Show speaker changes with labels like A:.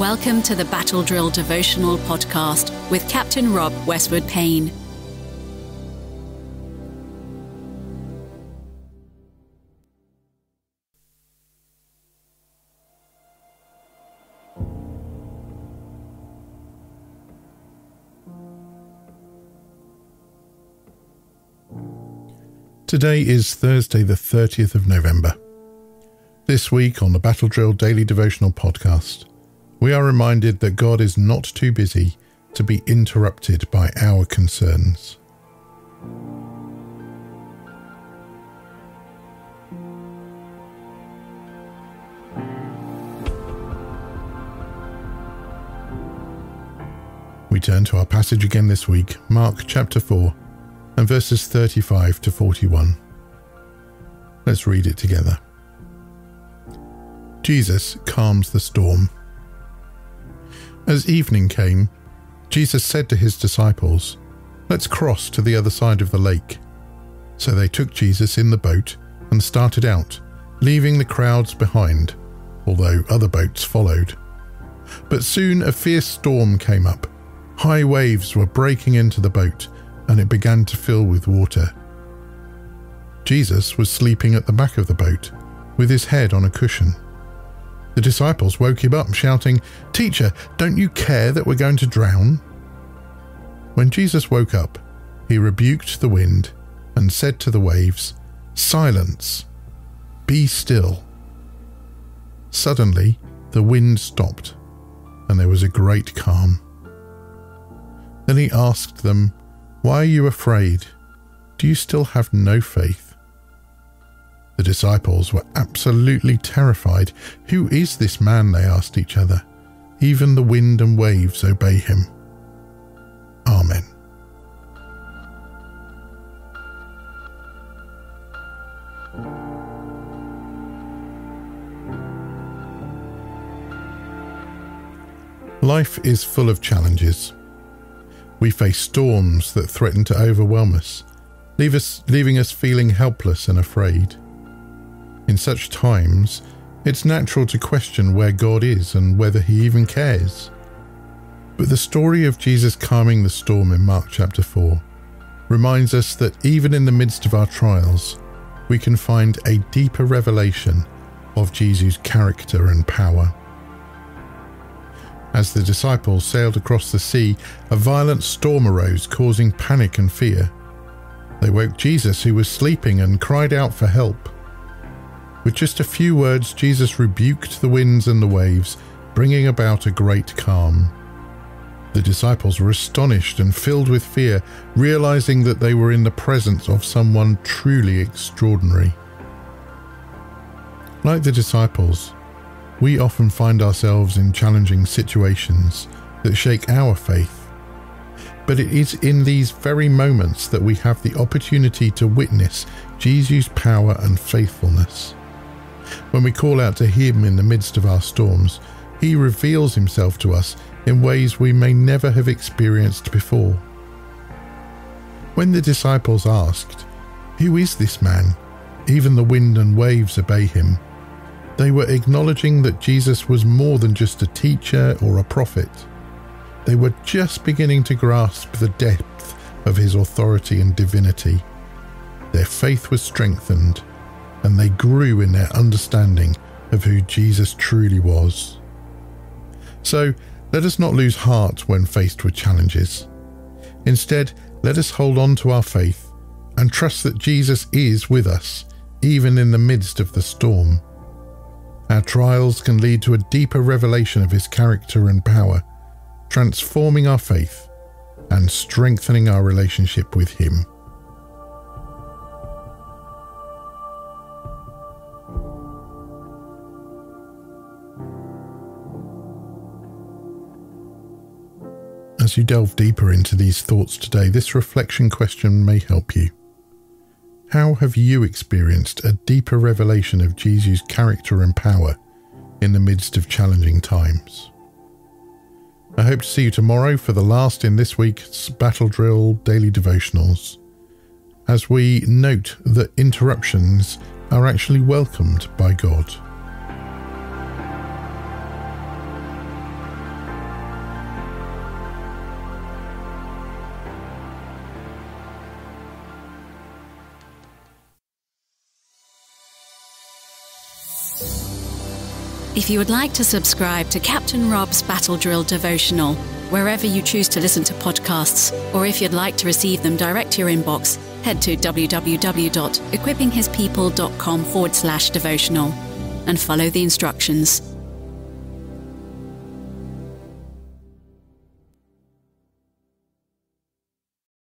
A: Welcome to the Battle Drill Devotional Podcast with Captain Rob Westwood Payne.
B: Today is Thursday, the 30th of November. This week on the Battle Drill Daily Devotional Podcast, we are reminded that God is not too busy to be interrupted by our concerns. We turn to our passage again this week, Mark chapter 4, and verses 35 to 41. Let's read it together. Jesus calms the storm. As evening came, Jesus said to his disciples, Let's cross to the other side of the lake. So they took Jesus in the boat and started out, leaving the crowds behind, although other boats followed. But soon a fierce storm came up. High waves were breaking into the boat, and it began to fill with water. Jesus was sleeping at the back of the boat, with his head on a cushion. The disciples woke him up, shouting, Teacher, don't you care that we're going to drown? When Jesus woke up, he rebuked the wind and said to the waves, Silence, be still. Suddenly, the wind stopped, and there was a great calm. Then he asked them, Why are you afraid? Do you still have no faith? Disciples were absolutely terrified. Who is this man? They asked each other. Even the wind and waves obey him. Amen. Life is full of challenges. We face storms that threaten to overwhelm us, leave us leaving us feeling helpless and afraid. In such times, it's natural to question where God is and whether he even cares. But the story of Jesus calming the storm in Mark chapter 4 reminds us that even in the midst of our trials, we can find a deeper revelation of Jesus' character and power. As the disciples sailed across the sea, a violent storm arose, causing panic and fear. They woke Jesus, who was sleeping, and cried out for help. With just a few words, Jesus rebuked the winds and the waves, bringing about a great calm. The disciples were astonished and filled with fear, realizing that they were in the presence of someone truly extraordinary. Like the disciples, we often find ourselves in challenging situations that shake our faith. But it is in these very moments that we have the opportunity to witness Jesus' power and faithfulness. When we call out to Him in the midst of our storms, He reveals Himself to us in ways we may never have experienced before. When the disciples asked, Who is this man? Even the wind and waves obey him. They were acknowledging that Jesus was more than just a teacher or a prophet. They were just beginning to grasp the depth of his authority and divinity. Their faith was strengthened and they grew in their understanding of who Jesus truly was. So, let us not lose heart when faced with challenges. Instead, let us hold on to our faith and trust that Jesus is with us, even in the midst of the storm. Our trials can lead to a deeper revelation of his character and power, transforming our faith and strengthening our relationship with him. As you delve deeper into these thoughts today, this reflection question may help you. How have you experienced a deeper revelation of Jesus' character and power in the midst of challenging times? I hope to see you tomorrow for the last in this week's Battle Drill Daily Devotionals, as we note that interruptions are actually welcomed by God.
A: If you would like to subscribe to Captain Rob's Battle Drill devotional, wherever you choose to listen to podcasts, or if you'd like to receive them direct to your inbox, head to www.equippinghispeople.com forward slash devotional and follow the instructions.